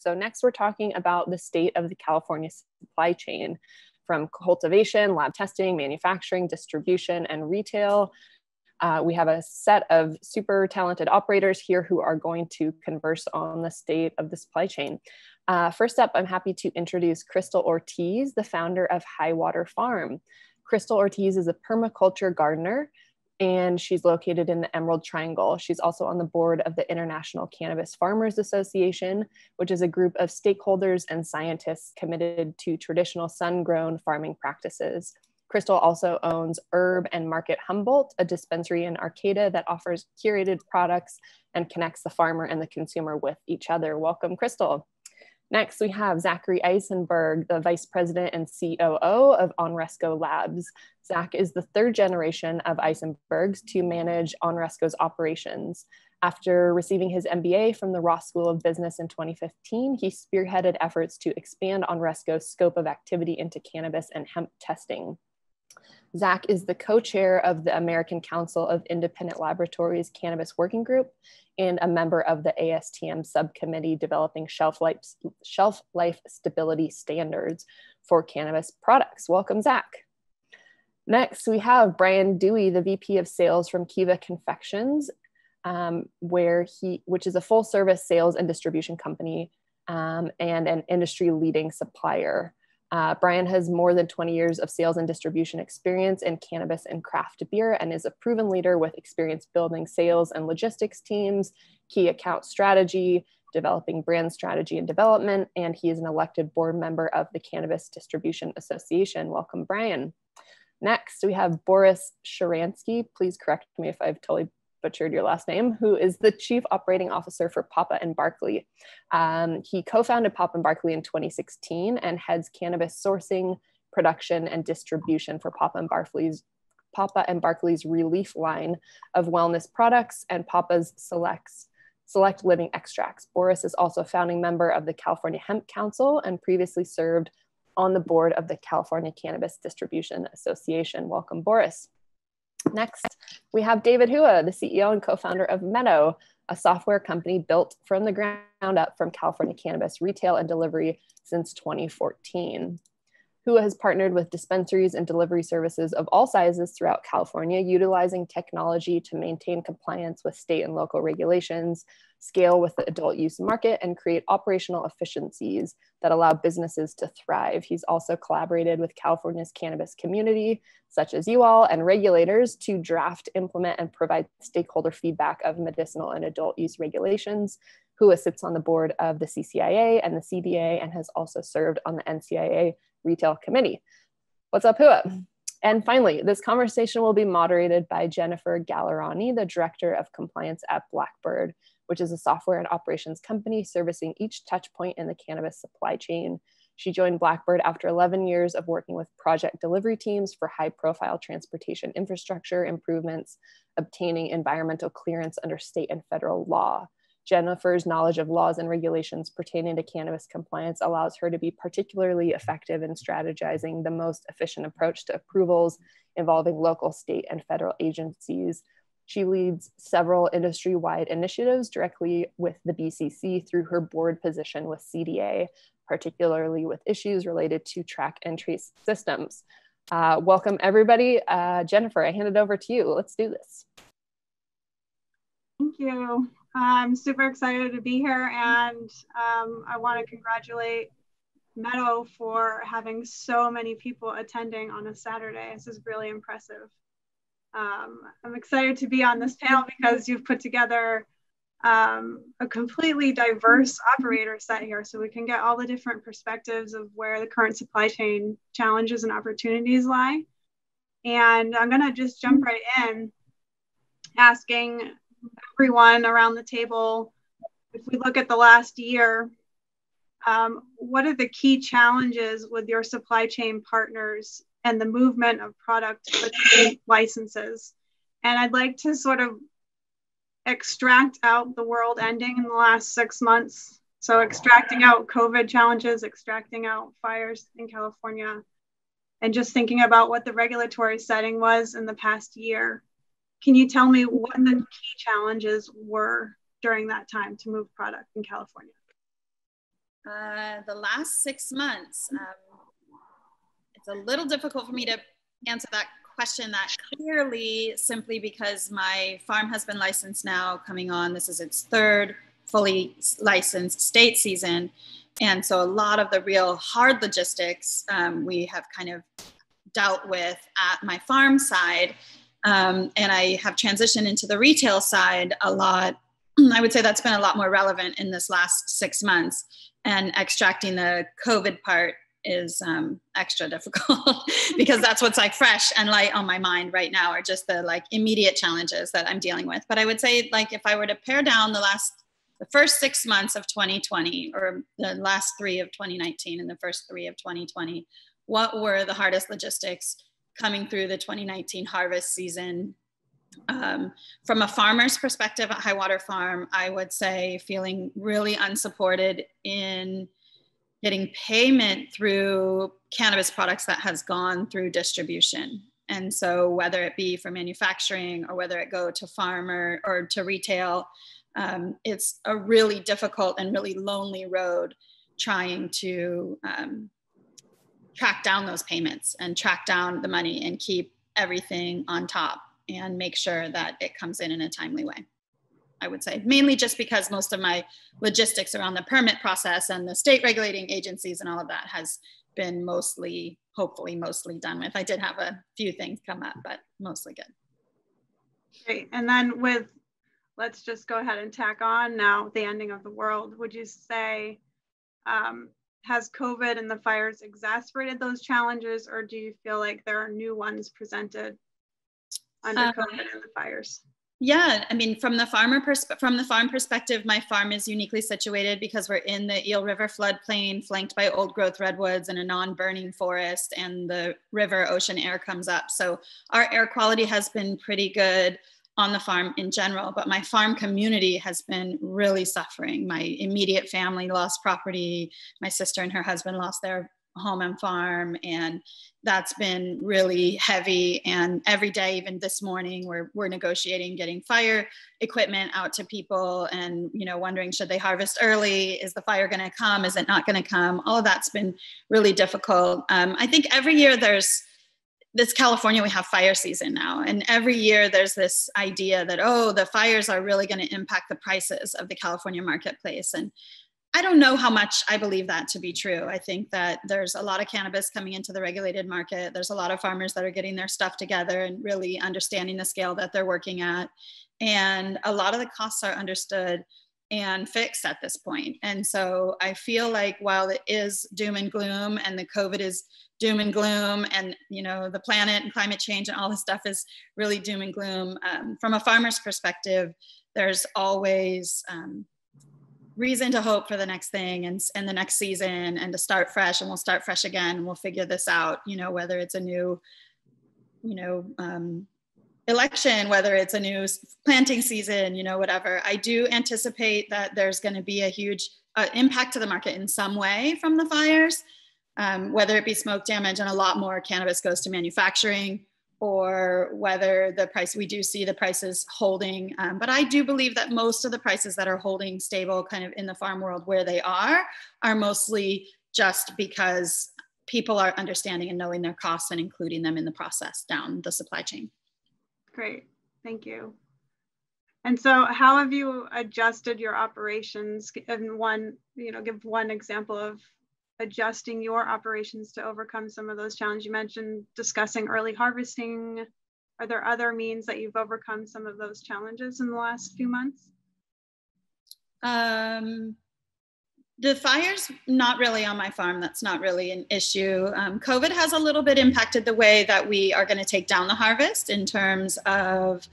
So next we're talking about the state of the California supply chain from cultivation, lab testing, manufacturing, distribution, and retail. Uh, we have a set of super talented operators here who are going to converse on the state of the supply chain. Uh, first up, I'm happy to introduce Chrystal Ortiz, the founder of High Water Farm. Chrystal Ortiz is a permaculture gardener and she's located in the Emerald Triangle. She's also on the board of the International Cannabis Farmers Association, which is a group of stakeholders and scientists committed to traditional sun grown farming practices. Chrystal also owns Herb and Market Humboldt, a dispensary in Arcata that offers curated products and connects the farmer and the consumer with each other. Welcome, Chrystal. Next, we have Zachary Eisenberg, the Vice President and COO of Anresco Labs. Zach is the third generation of Eisenbergs to manage Anresco's operations. After receiving his MBA from the Ross School of Business in 2015, he spearheaded efforts to expand Anresco's scope of activity into cannabis and hemp testing. Zach is the co-chair of the American Council of Independent Laboratories Cannabis Working Group and a member of the ASTM subcommittee developing shelf life, shelf life stability standards for cannabis products. Welcome, Zach. Next, we have Brian Dewey, the VP of Sales from Kiva Confections, um, where he, which is a full service sales and distribution company um, and an industry leading supplier. Uh, Brian has more than 20 years of sales and distribution experience in cannabis and craft beer and is a proven leader with experience building sales and logistics teams, key account strategy, developing brand strategy and development, and he is an elected board member of the Cannabis Distribution Association. Welcome, Brian. Next, we have Boris Shcharansky. Please correct me if I've totally butchered your last name, who is the chief operating officer for Papa and Barkley. Um, he co-founded Papa and Barkley in 2016 and heads cannabis sourcing, production, and distribution for Papa and Barkley's Papa and Barkley's Relief line of wellness products and Papa's Selects Select Living Extracts. Boris is also a founding member of the California Hemp Council and previously served on the board of the California Cannabis Distribution Association. Welcome, Boris. Next, we have David Hua, the CEO and co-founder of Meadow, a software company built from the ground up from California cannabis retail and delivery since 2014. Hua has partnered with dispensaries and delivery services of all sizes throughout California, utilizing technology to maintain compliance with state and local regulations, scale with the adult use market, and create operational efficiencies that allow businesses to thrive. He's also collaborated with California's cannabis community, such as you all, and regulators to draft, implement, and provide stakeholder feedback of medicinal and adult use regulations. Hua sits on the board of the CCIA and the CBA and has also served on the NCIA retail committee. What's up, Hua? And finally, this conversation will be moderated by Jennifer Gallerani, the Director of Compliance at Blackbird, which is a software and operations company servicing each touch point in the cannabis supply chain. She joined Blackbird after 11 years of working with project delivery teams for high profile transportation infrastructure improvements, obtaining environmental clearance under state and federal law. Jennifer's knowledge of laws and regulations pertaining to cannabis compliance allows her to be particularly effective in strategizing the most efficient approach to approvals involving local, state, and federal agencies. She leads several industry wide initiatives directly with the BCC through her board position with CDA, particularly with issues related to track and trace systems. Uh, welcome, everybody. Uh, Jennifer, I hand it over to you. Let's do this. Thank you. I'm super excited to be here, and um, I want to congratulate Meadow for having so many people attending on a Saturday. This is really impressive. Um, I'm excited to be on this panel because you've put together um, a completely diverse operator set here so we can get all the different perspectives of where the current supply chain challenges and opportunities lie. And I'm going to just jump right in asking everyone around the table, if we look at the last year, um, what are the key challenges with your supply chain partners and the movement of product licenses? And I'd like to sort of extract out the world ending in the last six months. So, extracting out COVID challenges, extracting out fires in California, and just thinking about what the regulatory setting was in the past year can you tell me what the key challenges were during that time to move product in California? Uh, the last six months, um, it's a little difficult for me to answer that question that clearly simply because my farm has been licensed now coming on. This is its third fully licensed state season. And so a lot of the real hard logistics um, we have kind of dealt with at my farm side. Um, and I have transitioned into the retail side a lot. I would say that's been a lot more relevant in this last six months. And extracting the COVID part is um, extra difficult because that's what's like fresh and light on my mind right now are just the like immediate challenges that I'm dealing with. But I would say like if I were to pare down the last the first six months of 2020 or the last three of 2019 and the first three of 2020, what were the hardest logistics coming through the 2019 harvest season? Um, from a farmer's perspective at High Water Farm, I would say feeling really unsupported in getting payment through cannabis products that has gone through distribution. And so whether it be for manufacturing or whether it go to farmer or to retail, um, it's a really difficult and really lonely road trying to um, track down those payments and track down the money and keep everything on top and make sure that it comes in in a timely way. I would say, mainly just because most of my logistics around the permit process and the state regulating agencies and all of that has been mostly, hopefully, mostly done with. I did have a few things come up, but mostly good. Great. And then with, let's just go ahead and tack on now the ending of the world. Would you say, um, has COVID and the fires exacerbated those challenges, or do you feel like there are new ones presented under um, COVID and the fires? Yeah, I mean, from the farmer pers- from the farm perspective, my farm is uniquely situated because we're in the Eel River floodplain, flanked by old growth redwoods and a non-burning forest, and the river ocean air comes up. So our air quality has been pretty good on the farm in general, but my farm community has been really suffering. My immediate family lost property. My sister and her husband lost their home and farm and that's been really heavy and every day even this morning we're, we're negotiating getting fire equipment out to people and you know wondering should they harvest early is the fire going to come is it not going to come all of that's been really difficult um, i think every year there's this California, we have fire season now. And every year there's this idea that, oh, the fires are really going to impact the prices of the California marketplace. And I don't know how much I believe that to be true. I think that there's a lot of cannabis coming into the regulated market. There's a lot of farmers that are getting their stuff together and really understanding the scale that they're working at. And a lot of the costs are understood and fixed at this point. And so I feel like while it is doom and gloom and the COVID is doom and gloom and you know the planet and climate change and all this stuff is really doom and gloom, um, from a farmer's perspective, there's always um, reason to hope for the next thing and, and the next season and to start fresh and we'll start fresh again and we'll figure this out you know whether it's a new you know um, election whether it's a new planting season you know whatever. I do anticipate that there's going to be a huge uh, impact to the market in some way from the fires um, whether it be smoke damage and a lot more cannabis goes to manufacturing or whether the price we do see the prices holding um, but i do believe that most of the prices that are holding stable kind of in the farm world where they are are mostly just because people are understanding and knowing their costs and including them in the process down the supply chain. Great. Thank you. And so how have you adjusted your operations? And one you know give one example of adjusting your operations to overcome some of those challenges? You mentioned discussing early harvesting. Are there other means that you've overcome some of those challenges in the last few months? Um, the fires, not really on my farm. That's not really an issue. Um, COVID has a little bit impacted the way that we are going to take down the harvest in terms of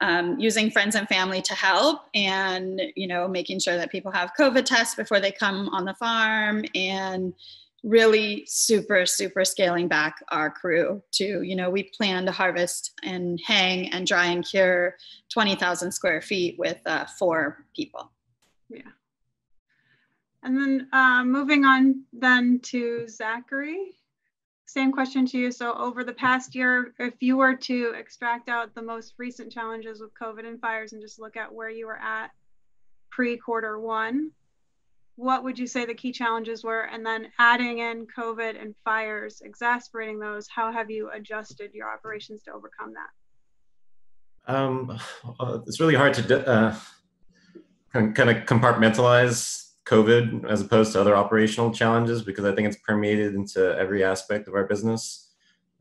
um, using friends and family to help and you know making sure that people have covid tests before they come on the farm and really super super scaling back our crew to you know we plan to harvest and hang and dry and cure 20000 square feet with uh, four people. Yeah. And then uh, moving on then to zachary same question to you. So over the past year, if you were to extract out the most recent challenges with COVID and fires and just look at where you were at pre quarter one, what would you say the key challenges were? And then adding in COVID and fires, exacerbating those, how have you adjusted your operations to overcome that? Um, uh, it's really hard to uh, kind of compartmentalize COVID as opposed to other operational challenges because I think it's permeated into every aspect of our business.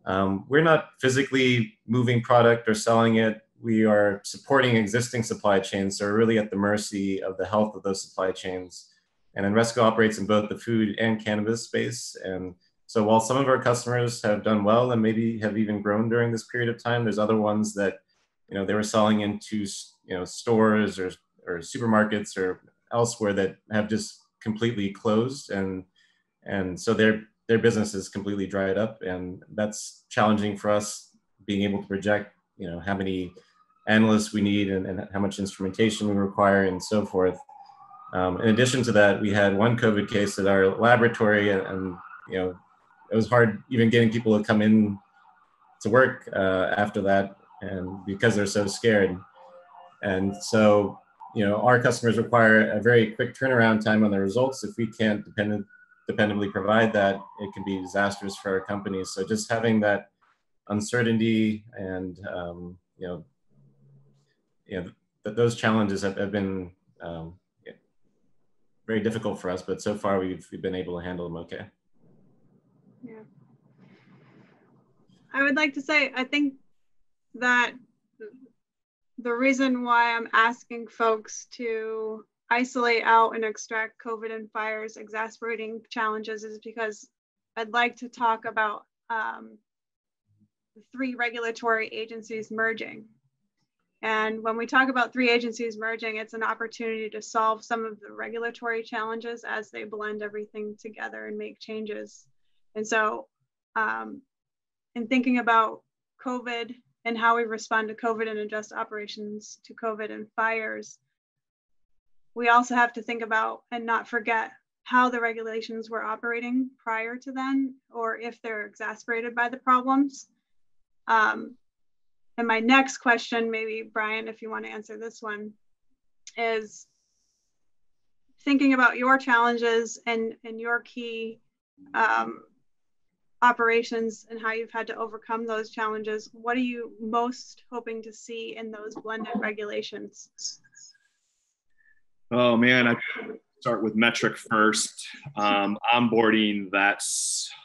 Um, we're not physically moving product or selling it. We are supporting existing supply chains, so we're really at the mercy of the health of those supply chains. And Anresco operates in both the food and cannabis space. And so while some of our customers have done well and maybe have even grown during this period of time, there's other ones that, you know, they were selling into, you know, stores or, or supermarkets or elsewhere that have just completely closed and and so their their business is completely dried up and that's challenging for us being able to project you know how many analysts we need and, and how much instrumentation we require and so forth. Um, in addition to that we had one covid case at our laboratory and, and you know it was hard even getting people to come in to work uh, after that and because they're so scared. And so you know, our customers require a very quick turnaround time on the results. If we can't dependent, dependably provide that, it can be disastrous for our companies. So just having that uncertainty and, um, you know, you know, th- those challenges have, have been um, very difficult for us, but so far we've, we've been able to handle them okay. Yeah. I would like to say, I think that the reason why I'm asking folks to isolate out and extract COVID and fires exasperating challenges is because I'd like to talk about um, three regulatory agencies merging. And when we talk about three agencies merging, it's an opportunity to solve some of the regulatory challenges as they blend everything together and make changes. And so, um, in thinking about COVID and how we respond to COVID and adjust operations to COVID and fires. We also have to think about and not forget how the regulations were operating prior to then, or if they're exacerbated by the problems. Um, and my next question, maybe Brian, if you want to answer this one, is thinking about your challenges and, and your key um, operations and how you've had to overcome those challenges. What are you most hoping to see in those blended regulations? Oh man, I start with Metrc first. Um, onboarding that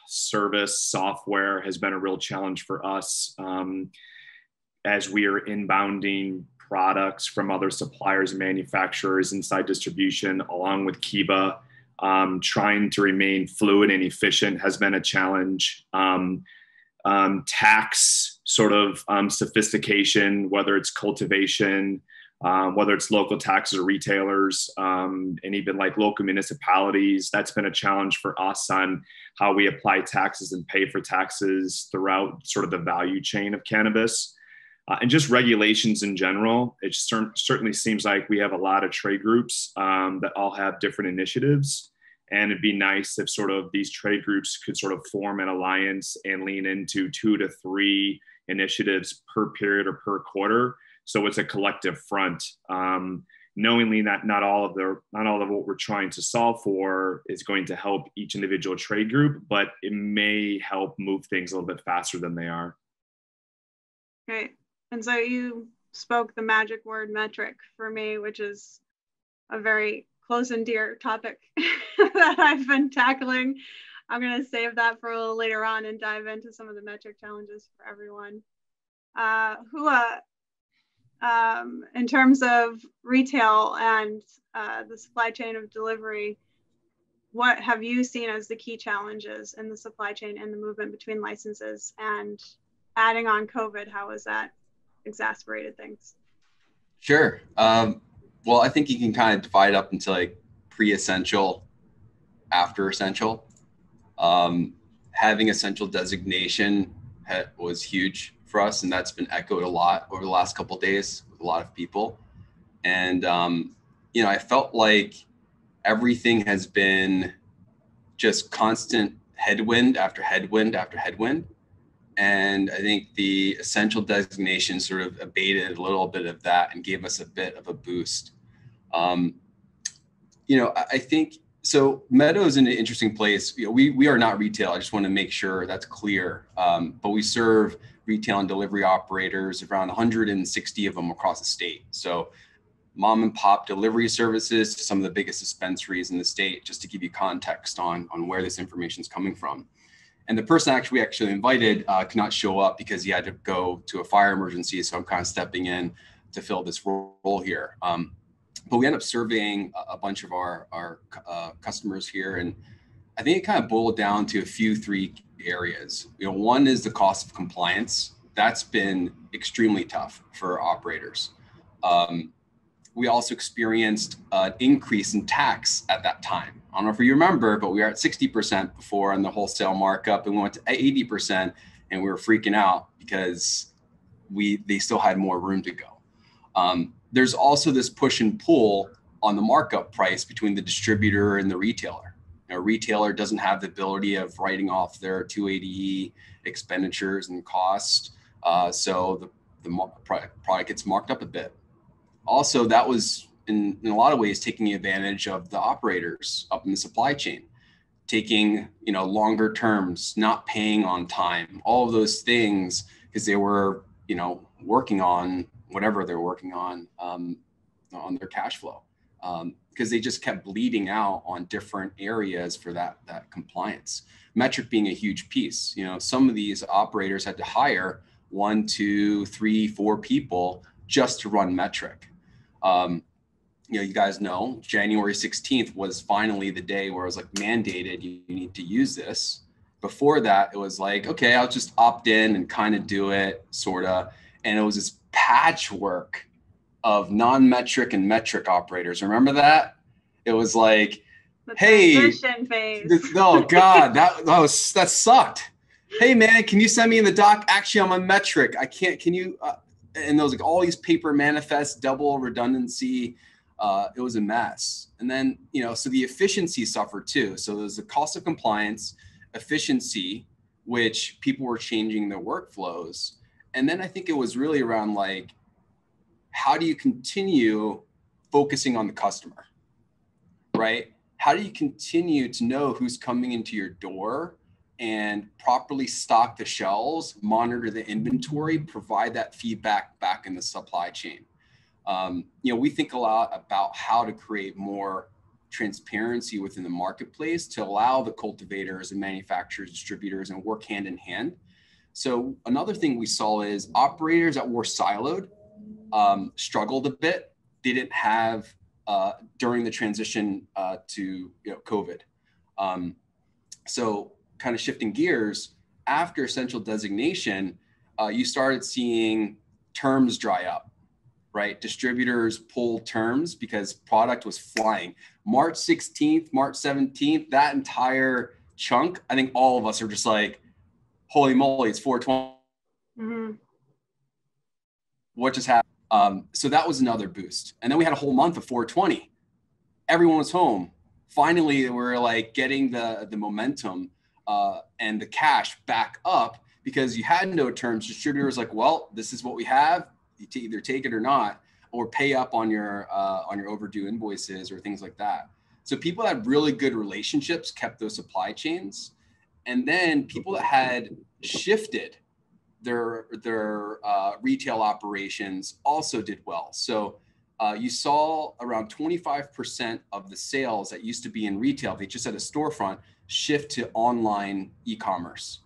service software has been a real challenge for us um, as we are inbounding products from other suppliers and manufacturers inside distribution, along with Kiva um, trying to remain fluid and efficient has been a challenge. Um, um, tax sort of um, sophistication, whether it's cultivation, um, whether it's local taxes or retailers, um, and even like local municipalities, that's been a challenge for us on how we apply taxes and pay for taxes throughout sort of the value chain of cannabis uh, and just regulations in general. It cer- certainly seems like we have a lot of trade groups um, that all have different initiatives. And it'd be nice if sort of these trade groups could sort of form an alliance and lean into two to three initiatives per period or per quarter. So it's a collective front. Um, knowingly that not all of the not all of what we're trying to solve for is going to help each individual trade group, but it may help move things a little bit faster than they are. Right. And so you spoke the magic word Metrc for me, which is a very close and dear topic that I've been tackling. I'm going to save that for a little later on and dive into some of the Metrc challenges for everyone. Uh, Hua, um, in terms of retail and uh, the supply chain of delivery, what have you seen as the key challenges in the supply chain and the movement between licenses and adding on COVID? How has that exacerbated things? Sure. Um, well, I think you can kind of divide up into like pre-essential, after essential. Um, having essential designation was huge for us, and that's been echoed a lot over the last couple days with a lot of people. And um, you know, I felt like everything has been just constant headwind after headwind after headwind. And I think the essential designation sort of abated a little bit of that and gave us a bit of a boost. Um, you know, I think so Meadow is in an interesting place. You know, we we are not retail. I just want to make sure that's clear. Um, but we serve retail and delivery operators, around 160 of them across the state. So mom and pop delivery services to some of the biggest dispensaries in the state, just to give you context on, on where this information is coming from. And the person actually actually invited uh, could not show up because he had to go to a fire emergency. So I'm kind of stepping in to fill this role here. Um, but we end up surveying a, bunch of our, our uh, customers here. And I think it kind of boiled down to a few, three areas. You know, one is the cost of compliance. That's been extremely tough for operators. Um, we also experienced an increase in tax at that time. I don't know if you remember, but we were at 60% before on the wholesale markup and we went to 80% and we were freaking out because we they still had more room to go. Um, there's also this push and pull on the markup price between the distributor and the retailer. Know, retailer doesn't have the ability of writing off their 280E expenditures and costs, uh, so the, the product gets marked up a bit. Also, that was in, in a lot of ways taking advantage of the operators up in the supply chain. Taking you know longer terms not paying on time all of those things because they were you know working on whatever they're working on um, on their cash flow because um, they just kept bleeding out on different areas for that that compliance. Metrc being a huge piece you know some of these operators had to hire one two three four people just to run Metrc um, you know you guys know january 16th was finally the day where it was like mandated you, you need to use this before that it was like okay i'll just opt in and kind of do it sort of and it was this patchwork of non-Metrc and Metrc operators. Remember that? It was like, the hey, phase. oh god, that, that was that sucked. Hey man, can you send me in the doc? Actually, I'm a Metrc. I can't. Can you? Uh, and there was like all these paper manifests, double redundancy. Uh, it was a mess. And then you know, so the efficiency suffered too. So there's the cost of compliance, efficiency, which people were changing their workflows and then I think it was really around like, how do you continue focusing on the customer, right? How do you continue to know who's coming into your door and properly stock the shelves, monitor the inventory, provide that feedback back in the supply chain? Um, you know, we think a lot about how to create more transparency within the marketplace to allow the cultivators and manufacturers, distributors, and work hand in hand so another thing we saw is operators that were siloed um, struggled a bit. Didn't have uh, during the transition uh, to you know, COVID. Um, so kind of shifting gears after essential designation, uh, you started seeing terms dry up, right? Distributors pull terms because product was flying. March 16th, March 17th, that entire chunk, I think all of us are just like, holy moly, it's 420. Mm-hmm. What just happened? Um, so that was another boost. And then we had a whole month of 420. Everyone was home. Finally, we're like getting the, the momentum uh, and the cash back up because you had no terms. Distributors like, well, this is what we have. You to either take it or not, or pay up on your uh, on your overdue invoices or things like that. So people that had really good relationships kept those supply chains and then people that had shifted their their uh, retail operations also did well. So uh, you saw around 25% of the sales that used to be in retail, they just had a storefront, shift to online e-commerce.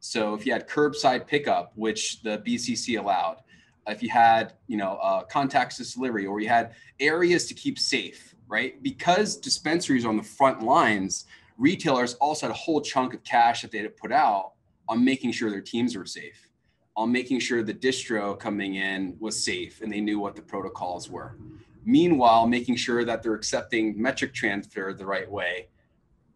So if you had curbside pickup, which the BCC allowed, if you had you know uh, contactless delivery, or you had areas to keep safe, right? Because dispensaries are on the front lines retailers also had a whole chunk of cash that they had to put out on making sure their teams were safe, on making sure the distro coming in was safe and they knew what the protocols were. Meanwhile, making sure that they're accepting Metrc transfer the right way.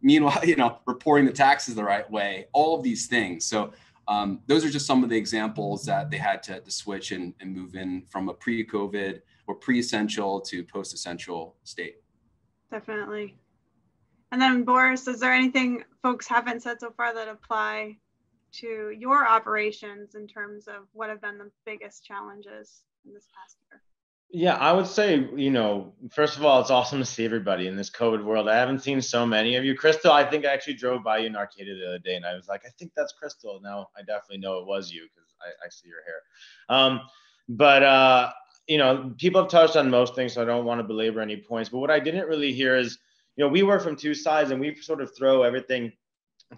Meanwhile, you know, reporting the taxes the right way, all of these things. So um, those are just some of the examples that they had to, to switch and, and move in from a pre-COVID or pre-essential to post-essential state. Definitely. And then Boris, is there anything folks haven't said so far that apply to your operations in terms of what have been the biggest challenges in this past year? Yeah, I would say, you know, first of all, it's awesome to see everybody in this COVID world. I haven't seen so many of you. Chrystal, I think I actually drove by you in Arcata the other day and I was like, I think that's Chrystal. Now I definitely know it was you because I, I, see your hair. Um, but, uh, you know, people have touched on most things, so I don't want to belabor any points. But what I didn't really hear is, you know, we work from two sides and we sort of throw everything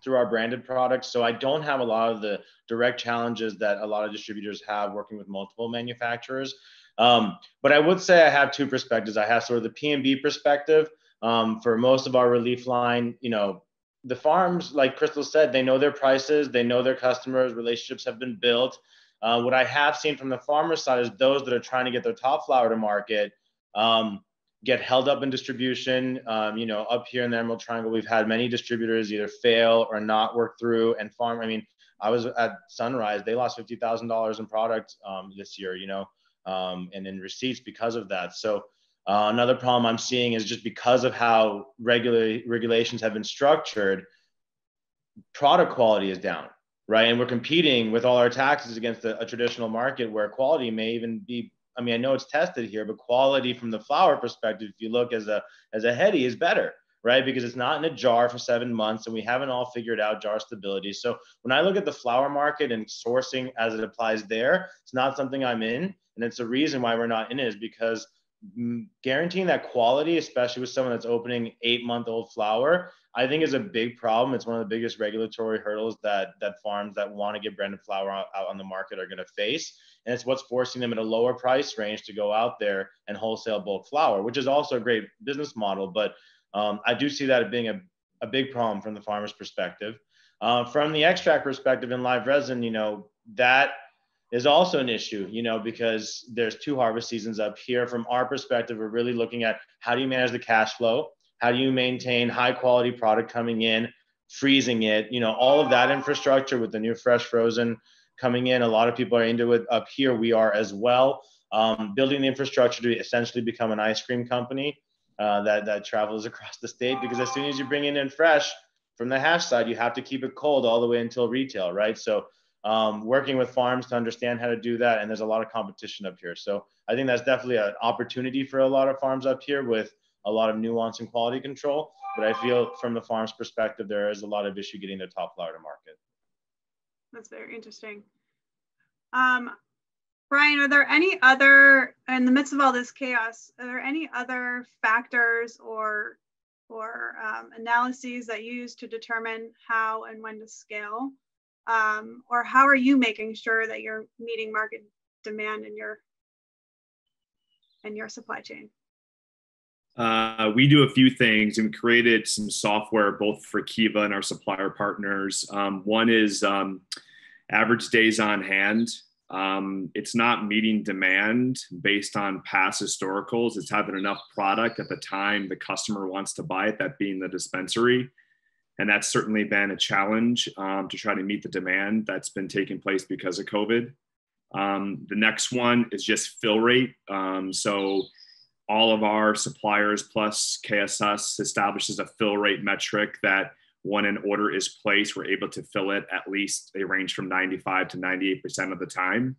through our branded products. So I don't have a lot of the direct challenges that a lot of distributors have working with multiple manufacturers. Um, but I would say I have two perspectives. I have sort of the P&B perspective um, for most of our relief line. You know, the farms, like Chrystal said, they know their prices, they know their customers, relationships have been built. Uh, what I have seen from the farmer side is those that are trying to get their top flower to market um, get held up in distribution. Um, you know, up here in the Emerald Triangle, we've had many distributors either fail or not work through and farm. I mean, I was at Sunrise; they lost fifty thousand dollars in product um, this year. You know, um, and in receipts because of that. So uh, another problem I'm seeing is just because of how regular regulations have been structured, product quality is down, right? And we're competing with all our taxes against a, a traditional market where quality may even be. I mean, I know it's tested here, but quality from the flower perspective, if you look as a as a heady, is better right? Because it's not in a jar for seven months and we haven't all figured out jar stability. So when I look at the flower market and sourcing as it applies there, it's not something I'm in. And it's the reason why we're not in it is because guaranteeing that quality, especially with someone that's opening eight month old flower, I think is a big problem. It's one of the biggest regulatory hurdles that that farms that want to get branded flower out, out on the market are going to face. And it's what's forcing them at a lower price range to go out there and wholesale bulk flower, which is also a great business model. But um, I do see that as being a, a big problem from the farmer's perspective. Uh, from the extract perspective in live resin, you know, that is also an issue, you know, because there's two harvest seasons up here. From our perspective, we're really looking at how do you manage the cash flow? How do you maintain high quality product coming in, freezing it, you know, all of that infrastructure with the new fresh frozen coming in. A lot of people are into it up here. We are as well. Um, building the infrastructure to essentially become an ice cream company uh, that, that travels across the state because as soon as you bring it in fresh from the hash side, you have to keep it cold all the way until retail, right? So um, working with farms to understand how to do that. And there's a lot of competition up here. So I think that's definitely an opportunity for a lot of farms up here with a lot of nuance and quality control. But I feel from the farm's perspective, there is a lot of issue getting their top flower to market. That's very interesting. Um, Brian, are there any other, in the midst of all this chaos, are there any other factors or or um, analyses that you use to determine how and when to scale? Um, or how are you making sure that you're meeting market demand in your in your supply chain? Uh, we do a few things and we created some software both for Kiva and our supplier partners. Um, one is um, average days on hand. Um, it's not meeting demand based on past historicals. It's having enough product at the time the customer wants to buy it, that being the dispensary and that's certainly been a challenge um, to try to meet the demand that's been taking place because of COVID. Um, the next one is just fill rate. Um, so all of our suppliers plus KSS establishes a fill rate metric that when an order is placed, we're able to fill it at least they range from 95 to 98% of the time.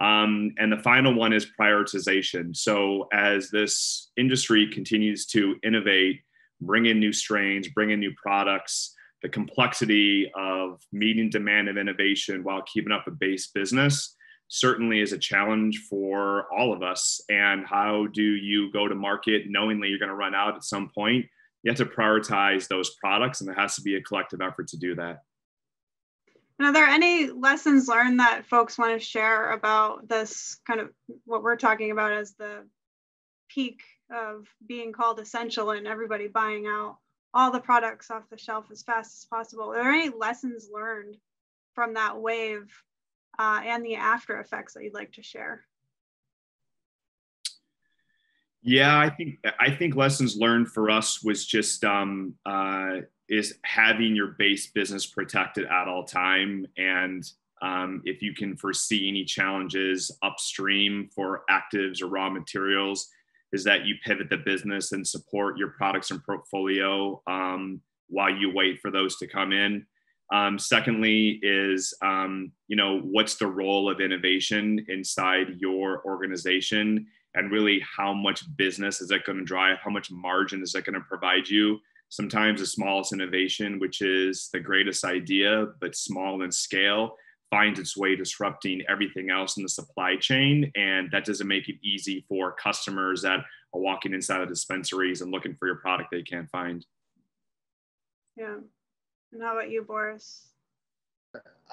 Um, and the final one is prioritization. So as this industry continues to innovate bring in new strains, bring in new products, the complexity of meeting demand of innovation while keeping up a base business certainly is a challenge for all of us. And how do you go to market knowingly you're going to run out at some point? You have to prioritize those products, and there has to be a collective effort to do that. And are there any lessons learned that folks want to share about this kind of what we're talking about as the peak of being called essential and everybody buying out all the products off the shelf as fast as possible. Are there any lessons learned from that wave uh, and the after effects that you'd like to share? Yeah, I think I think lessons learned for us was just um, uh, is having your base business protected at all time, and um, if you can foresee any challenges upstream for actives or raw materials, is that you pivot the business and support your products and portfolio um, while you wait for those to come in. Um, secondly, is um, you know what's the role of innovation inside your organization, and really how much business is that going to drive how much margin is that going to provide you sometimes the smallest innovation which is the greatest idea but small in scale finds its way disrupting everything else in the supply chain and that doesn't make it easy for customers that are walking inside of dispensaries and looking for your product they can't find yeah and how about you boris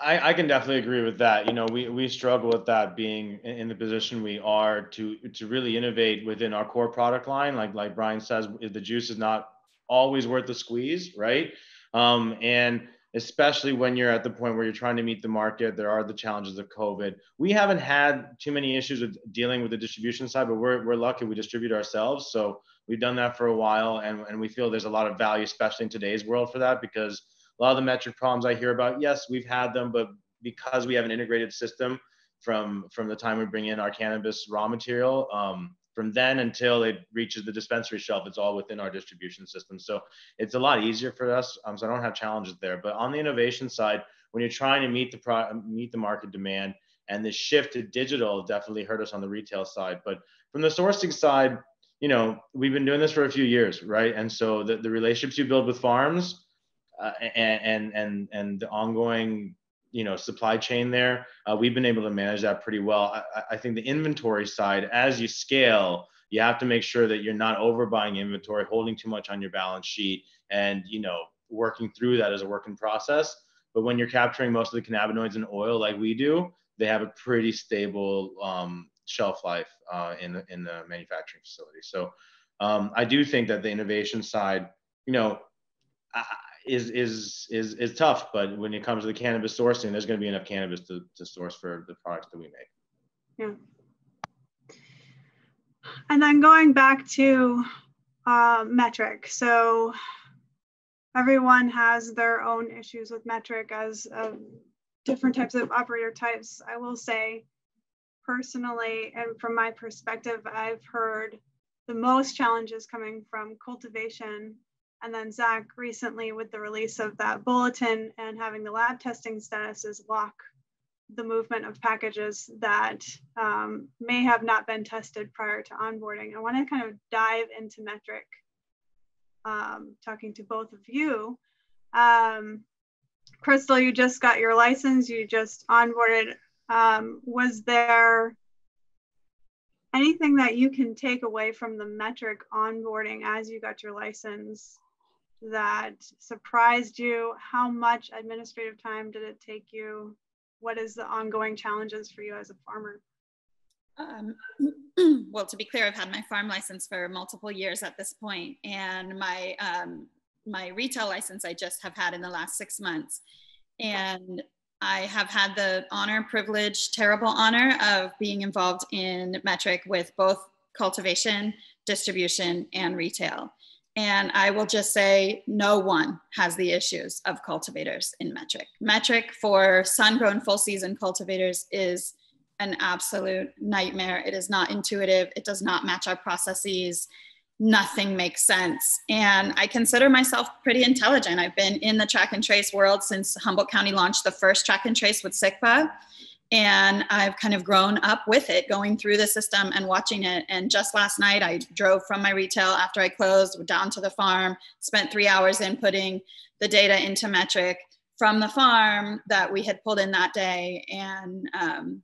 I, I can definitely agree with that. You know, we, we struggle with that being in, in the position we are to to really innovate within our core product line. Like like Brian says, the juice is not always worth the squeeze, right? Um, and especially when you're at the point where you're trying to meet the market, there are the challenges of COVID. We haven't had too many issues with dealing with the distribution side, but we're, we're lucky we distribute ourselves. So we've done that for a while and, and we feel there's a lot of value, especially in today's world for that, because a lot of the Metrc problems I hear about, yes, we've had them, but because we have an integrated system from from the time we bring in our cannabis raw material, um, from then until it reaches the dispensary shelf, it's all within our distribution system. So it's a lot easier for us. Um, so I don't have challenges there. But on the innovation side, when you're trying to meet the pro- meet the market demand, and the shift to digital definitely hurt us on the retail side. But from the sourcing side, you know, we've been doing this for a few years, right? And so the, the relationships you build with farms uh, and and and and the ongoing you know supply chain there. Uh, we've been able to manage that pretty well. I, I, think the inventory side as you scale you have to make sure that you're not overbuying inventory holding too much on your balance sheet and you know working through that as a working process. But when you're capturing most of the cannabinoids in oil like we do they have a pretty stable um, shelf life uh, in, the, in the manufacturing facility. So um, i do think that the innovation side you know I, is is is is tough. But when it comes to the cannabis sourcing, there's going to be enough cannabis to, to source for the products that we make. Yeah. And then going back to uh, Metrc. So everyone has their own issues with Metrc as uh, different types of operator types. I will say personally, and from my perspective, I've heard the most challenges coming from cultivation and then Zach recently with the release of that bulletin and having the lab testing statuses lock the movement of packages that um, may have not been tested prior to onboarding. I want to kind of dive into Metrc, um, talking to both of you. Um, Chrystal, you just got your license, you just onboarded. Um, was there anything that you can take away from the Metrc onboarding as you got your license that surprised you? How much administrative time did it take you? What is the ongoing challenges for you as a farmer? Um, well, to be clear, I've had my farm license for multiple years at this point, and my um, my retail license I just have had in the last six months, and I have had the honor, privilege, terrible honor of being involved in Metrc with both cultivation, distribution, and retail. And I will just say no one has the issues of cultivators in Metrc. Metrc for sun grown full season cultivators is an absolute nightmare. It is not intuitive, it does not match our processes. Nothing makes sense. And I consider myself pretty intelligent. I've been in the track and trace world since Humboldt County launched the first track and trace with SICPA and I've kind of grown up with it, going through the system and watching it. And just last night, I drove from my retail after I closed down to the farm, spent three hours inputting the data into Metrc from the farm that we had pulled in that day. And um,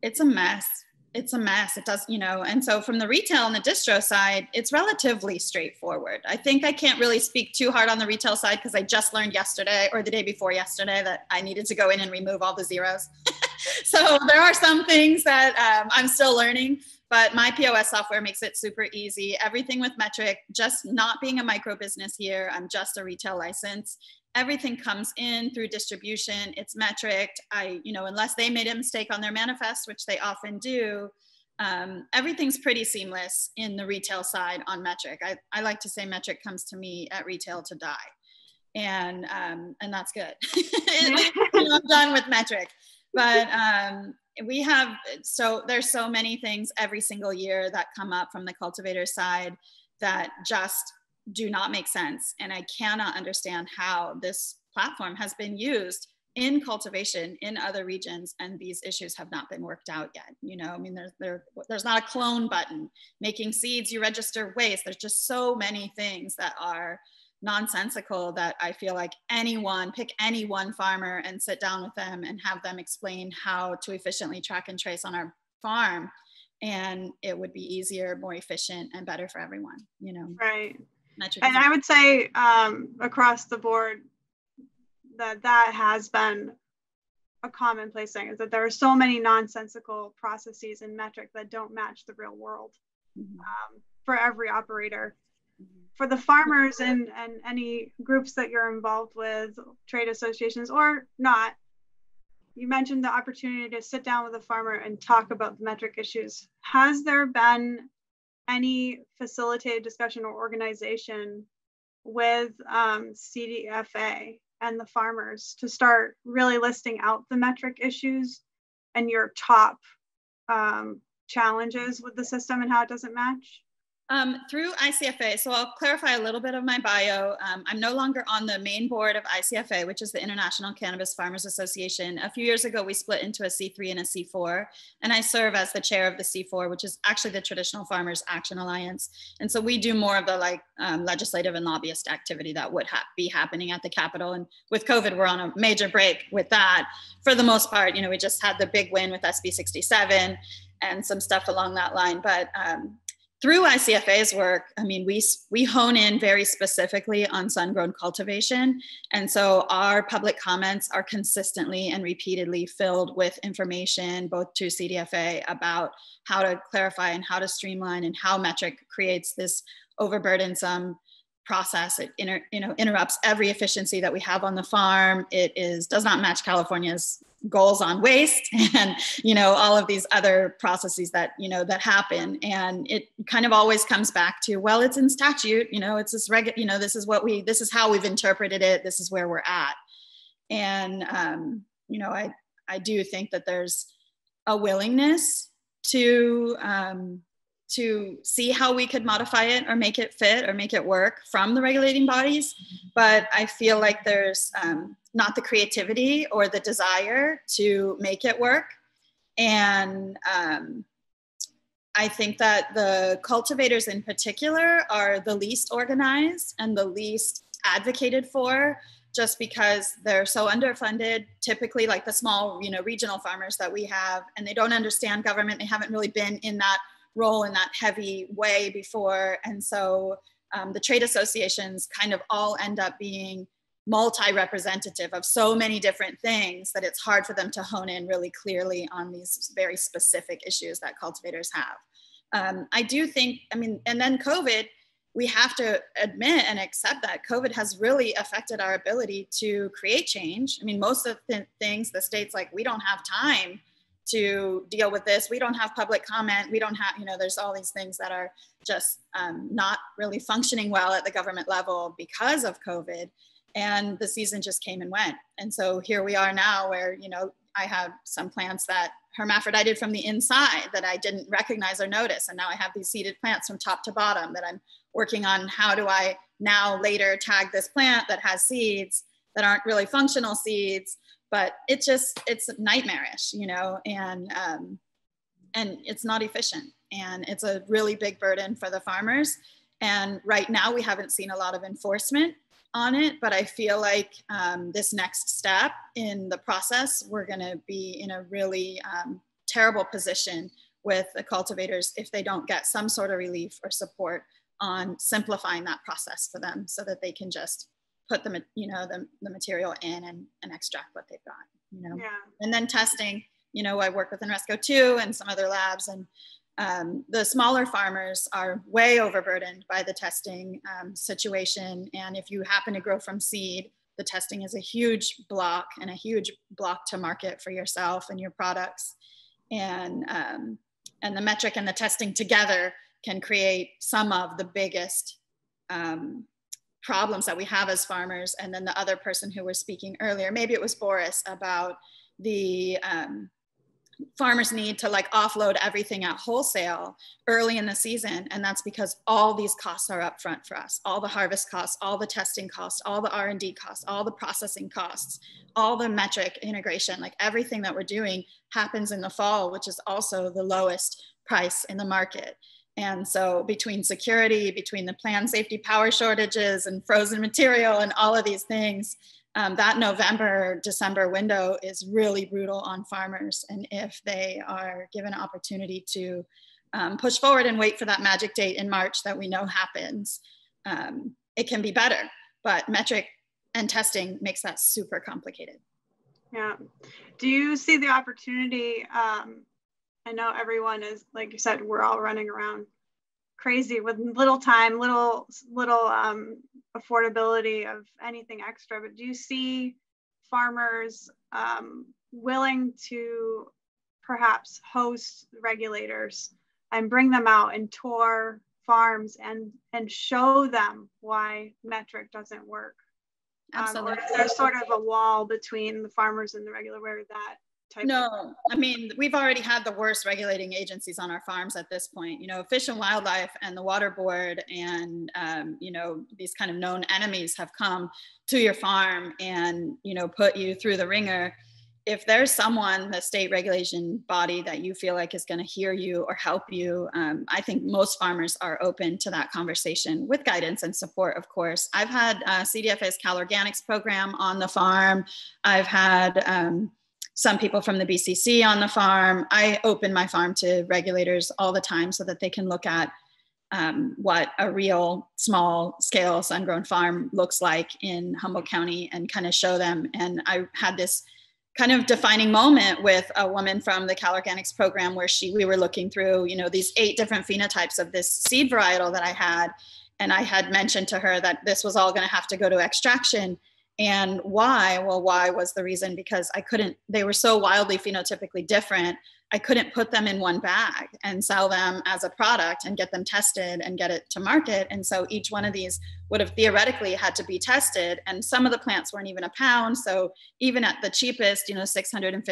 it's a mess it's a mess. It does, you know, and so from the retail and the distro side, it's relatively straightforward. I think I can't really speak too hard on the retail side because I just learned yesterday or the day before yesterday that I needed to go in and remove all the zeros. so there are some things that um, I'm still learning, but my POS software makes it super easy. Everything with Metrc, just not being a micro business here, I'm just a retail license everything comes in through distribution. It's metriced i you know unless they made a mistake on their manifest which they often do um, everything's pretty seamless in the retail side on Metrc. I, I like to say Metrc comes to me at retail to die. And um, and that's good. I'm done with Metrc. But um, we have so there's so many things every single year that come up from the cultivator side that just do not make sense. And I cannot understand how this platform has been used in cultivation in other regions and these issues have not been worked out yet. You know i mean there's there, there's not a clone button. Making seeds you register waste. There's just so many things that are nonsensical that i feel like anyone pick any one farmer and sit down with them and have them explain how to efficiently track and trace on our farm. And it would be easier more efficient and better for everyone you know? Right and i would say um, across the board that that has been a commonplace thing is that there are so many nonsensical processes and metrics that don't match the real world mm-hmm. um, for every operator. Mm-hmm. For the farmers and, and any groups that you're involved with, trade associations or not, you mentioned the opportunity to sit down with a farmer and talk about the Metrc issues. Has there been any facilitated discussion or organization with um, CDFA and the farmers to start really listing out the Metrc issues and your top um, challenges with the system and how it doesn't match? Um, through ICFA, so I'll clarify a little bit of my bio. Um, I'm no longer on the main board of ICFA, which is the International Cannabis Farmers Association. A few years ago, we split into a C3 and a C4, and I serve as the chair of the C4, which is actually the Traditional Farmers Action Alliance. And so we do more of the like um, legislative and lobbyist activity that would ha be happening at the Capitol. And with COVID, we're on a major break with that. For the most part, you know, we just had the big win with SB 67 and some stuff along that line. But um, through ICFA's work, I mean, we, we hone in very specifically on sun grown cultivation. And so our public comments are consistently and repeatedly filled with information, both to CDFA about how to clarify and how to streamline and how Metrc creates this overburdensome process. It inter, you know, interrupts every efficiency that we have on the farm. It is does not match California's goals on waste and you know all of these other processes that you know that happen. And it kind of always comes back to well it's in statute you know it's this reg you know this is what we this is how we've interpreted it this is where we're at. And um, you know i i do think that there's a willingness to um, to see how we could modify it or make it fit or make it work from the regulating bodies. But I feel like there's um, not the creativity or the desire to make it work. And um, I think that the cultivators in particular are the least organized and the least advocated for just because they're so underfunded typically like the small you know regional farmers that we have and they don't understand government they haven't really been in that role in that heavy way before. And so um, the trade associations kind of all end up being multi-representative of so many different things that it's hard for them to hone in really clearly on these very specific issues that cultivators have. Um, I do think, I mean, and then COVID, we have to admit and accept that COVID has really affected our ability to create change. I mean, most of the things the states like, we don't have time to deal with this. We don't have public comment. We don't have, you know, there's all these things that are just um, not really functioning well at the government level because of COVID. And the season just came and went. And so here we are now where, you know, I have some plants that hermaphrodited from the inside that I didn't recognize or notice. And now I have these seeded plants from top to bottom that I'm working on. How do I now later tag this plant that has seeds that aren't really functional seeds? But it just it's nightmarish you know and um, and it's not efficient. And it's a really big burden for the farmers. And right now we haven't seen a lot of enforcement on it but i feel like um, this next step in the process we're going to be in a really um, terrible position with the cultivators if they don't get some sort of relief or support on simplifying that process for them so that they can just put the you know the, the material in and, and extract what they've got you know? Yeah. and then testing you know i work with Anresco too and some other labs and um, the smaller farmers are way overburdened by the testing um, situation. And if you happen to grow from seed the testing is a huge block and a huge block to market for yourself and your products. And um, and the Metrc and the testing together can create some of the biggest um, problems that we have as farmers. And then the other person who was speaking earlier, maybe it was Boris, about the um, farmers need to like offload everything at wholesale early in the season and that's because all these costs are up front for us all the harvest costs all the testing costs all the r&d costs all the processing costs all the Metrc integration like everything that we're doing happens in the fall which is also the lowest price in the market and so between security between the plant safety power shortages and frozen material and all of these things um, that November, December window is really brutal on farmers. And if they are given an opportunity to um, push forward and wait for that magic date in March that we know happens, um, it can be better. But Metrc and testing makes that super complicated. Yeah. Do you see the opportunity? Um, I know everyone is, like you said, we're all running around crazy with little time, little little um, affordability of anything extra. But do you see farmers um, willing to perhaps host regulators and bring them out and tour farms and and show them why Metrc doesn't work? Absolutely. Um, there's sort of a wall between the farmers and the regular where that no i mean we've already had the worst regulating agencies on our farms at this point you know fish and wildlife and the water board and um, you know these kind of known enemies have come to your farm and you know put you through the ringer. If there's someone the state regulation body that you feel like is going to hear you or help you um, i think most farmers are open to that conversation with guidance and support of course. I've had uh, cdfa's cal organics program on the farm. I've had um, some people from the BCC on the farm. I open my farm to regulators all the time so that they can look at um, what a real small scale sun grown farm looks like in Humboldt County and kind of show them. And I had this kind of defining moment with a woman from the Cal Organics program where she we were looking through, you know, these eight different phenotypes of this seed varietal that I had. And I had mentioned to her that this was all going to have to go to extraction and why? Well, why was the reason because I couldn't, they were so wildly phenotypically different. I couldn't put them in one bag and sell them as a product and get them tested and get it to market. And so each one of these would have theoretically had to be tested. And some of the plants weren't even a pound. So even at the cheapest, you know, $650,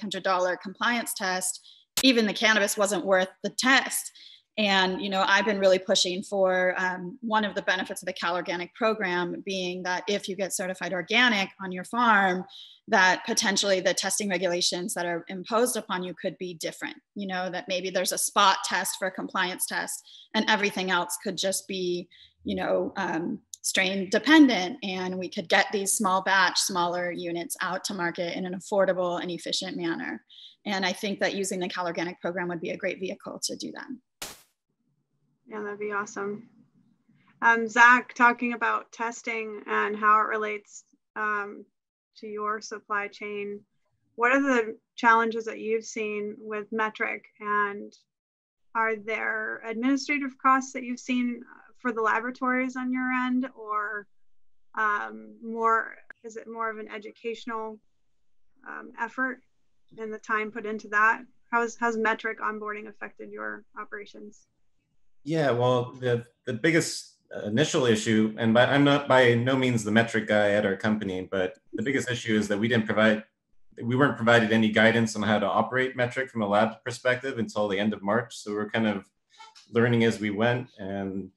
$800 compliance test, even the cannabis wasn't worth the test. And you know, I've been really pushing for um, one of the benefits of the Cal Organic program being that if you get certified organic on your farm, that potentially the testing regulations that are imposed upon you could be different. You know, that maybe there's a spot test for a compliance test, and everything else could just be, you know, um, strain dependent and we could get these small batch smaller units out to market in an affordable and efficient manner and i think that using the cal organic program would be a great vehicle to do that yeah, that'd be awesome. Um, Zach, talking about testing and how it relates um, to your supply chain, what are the challenges that you've seen with Metrc and are there administrative costs that you've seen for the laboratories on your end or um, more, is it more of an educational um, effort and the time put into that? How's, how's Metrc onboarding affected your operations? Yeah, well, the the biggest initial issue, and by, I'm not by no means the Metrc guy at our company, but the biggest issue is that we didn't provide, we weren't provided any guidance on how to operate Metrc from a lab perspective until the end of March. So we're kind of learning as we went. And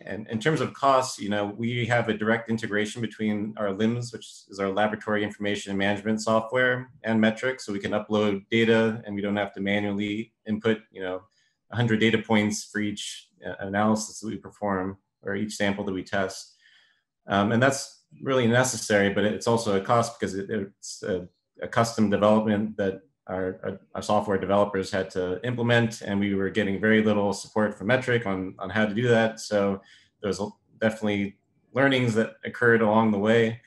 and in terms of costs, you know, we have a direct integration between our LIMS, which is our laboratory information management software, and Metrc, so we can upload data and we don't have to manually input, you know, 100 data points for each uh, analysis that we perform or each sample that we test. Um, and that's really necessary, but it's also a cost because it, it's a, a, custom development that our, our, software developers had to implement, and we were getting very little support from Metrc on, on how to do that. So there's definitely learnings that occurred along the way.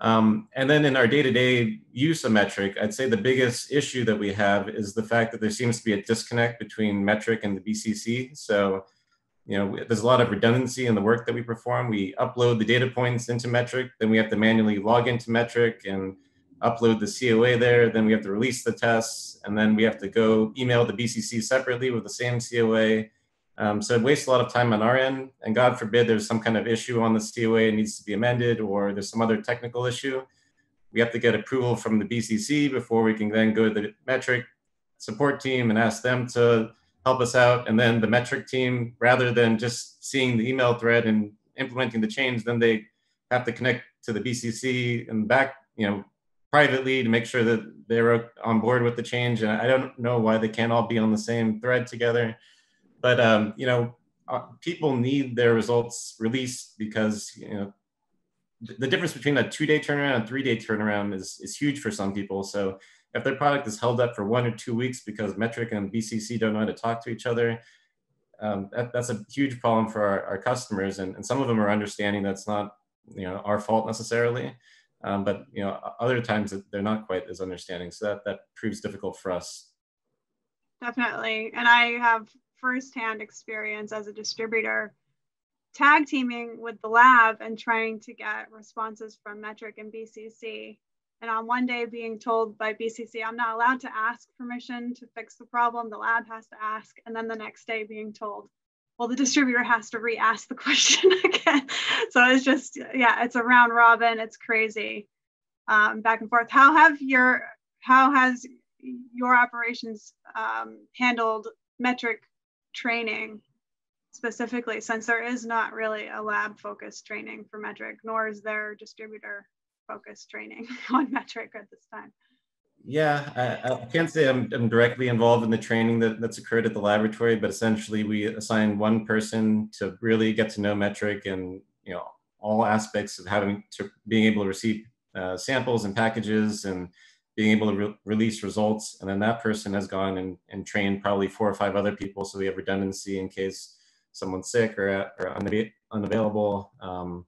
Um, and then in our day-to-day use of Metrc, I'd say the biggest issue that we have is the fact that there seems to be a disconnect between Metrc and the BCC. So, you know, there's a lot of redundancy in the work that we perform. We upload the data points into Metrc, then we have to manually log into Metrc and upload the COA there. Then we have to release the tests, and then we have to go email the BCC separately with the same COA um, so it wastes a lot of time on our end. And God forbid there's some kind of issue on the COA and needs to be amended or there's some other technical issue. We have to get approval from the BCC before we can then go to the Metrc, support team and ask them to help us out. And then the Metrc team, rather than just seeing the email thread and implementing the change, then they have to connect to the BCC and back, you know, privately to make sure that they're on board with the change. And I don't know why they can't all be on the same thread together. But um, you know, uh, people need their results released because you know the difference between a two-day turnaround and three-day turnaround is is huge for some people. So if their product is held up for one or two weeks because Metrc and BCC don't know how to talk to each other, um, that, that's a huge problem for our, our customers. And, and some of them are understanding that's not you know our fault necessarily. Um, but you know other times they're not quite as understanding. So that that proves difficult for us. Definitely, and I have firsthand experience as a distributor tag teaming with the lab and trying to get responses from Metrc and BCC. And on one day being told by BCC, I'm not allowed to ask permission to fix the problem, the lab has to ask. And then the next day being told, well, the distributor has to re-ask the question again. so it's just, yeah, it's a round robin. It's crazy, um, back and forth. How have your, how has your operations um, handled Metrc training specifically, since there is not really a lab focused training for Metrc, nor is there distributor focused training on Metrc at this time? Yeah, I, I, can't say I'm, I'm, directly involved in the training that, that's occurred at the laboratory, but essentially we assign one person to really get to know Metrc and you know all aspects of having to being able to receive uh, samples and packages and being able to re release results. And then that person has gone and, and trained probably four or five other people, so we have redundancy in case someone's sick or, or unavailable. Um,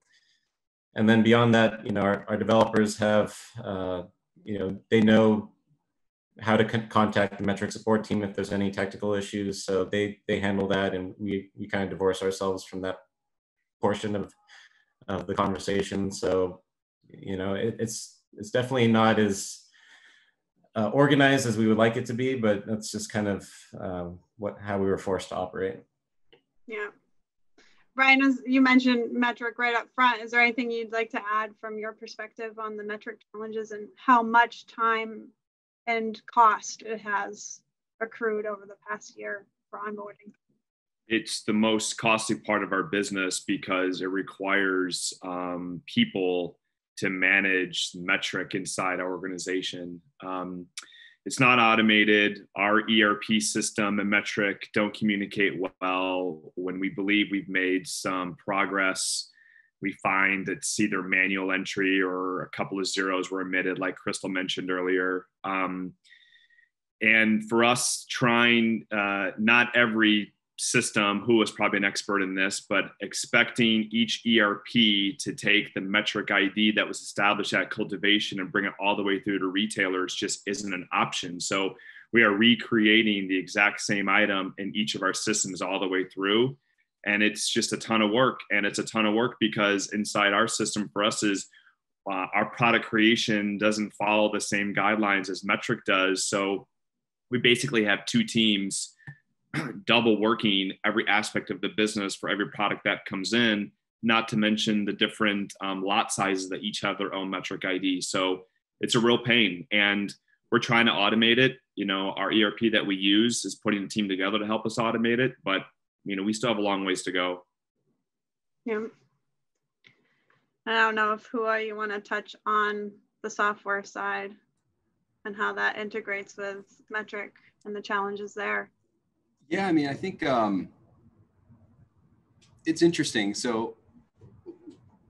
and then beyond that, you know, our, our developers have uh, you know, they know how to con contact the Metrc support team if there's any technical issues. So they they handle that, and we we kind of divorce ourselves from that portion of of the conversation. So you know, it, it's it's definitely not as uh, organized as we would like it to be, but that's just kind of um, what how we were forced to operate. Yeah. Brian, as you mentioned Metrc right up front, is there anything you'd like to add from your perspective on the Metrc challenges and how much time and cost it has accrued over the past year for onboarding? It's the most costly part of our business because it requires um, people to manage Metrc inside our organization. Um, it's not automated. Our ERP system and Metrc don't communicate well. When we believe we've made some progress, we find it's either manual entry or a couple of zeros were omitted, like Chrystal mentioned earlier. Um, and for us, trying uh, not every system who was probably an expert in this, but expecting each ERP to take the Metrc ID that was established at cultivation and bring it all the way through to retailers just isn't an option. So we are recreating the exact same item in each of our systems all the way through. And it's just a ton of work. And it's a ton of work because inside our system for us is uh, our product creation doesn't follow the same guidelines as Metrc does. So we basically have two teams double working every aspect of the business for every product that comes in, not to mention the different um, lot sizes that each have their own Metrc ID. So it's a real pain. And we're trying to automate it. You know, our ERP that we use is putting the team together to help us automate it, but you know, we still have a long ways to go. Yeah. I don't know if Hua you want to touch on the software side and how that integrates with Metrc and the challenges there. Yeah, I mean, I think um, it's interesting. So,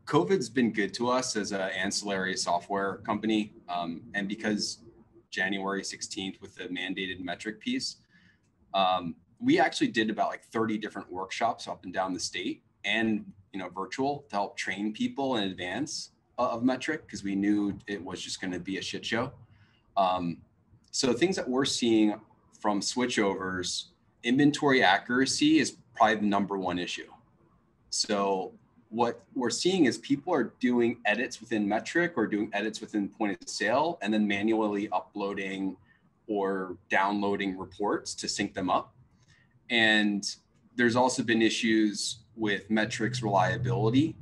COVID's been good to us as an ancillary software company, um, and because January 16th with the mandated Metrc piece, um, we actually did about like 30 different workshops up and down the state and you know virtual to help train people in advance of Metrc because we knew it was just going to be a shit show. Um, so things that we're seeing from switchovers inventory accuracy is probably the number one issue. So what we're seeing is people are doing edits within Metrc or doing edits within point of sale and then manually uploading or downloading reports to sync them up. And there's also been issues with Metrc's reliability.